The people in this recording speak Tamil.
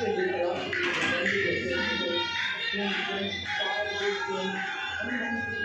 Thank you.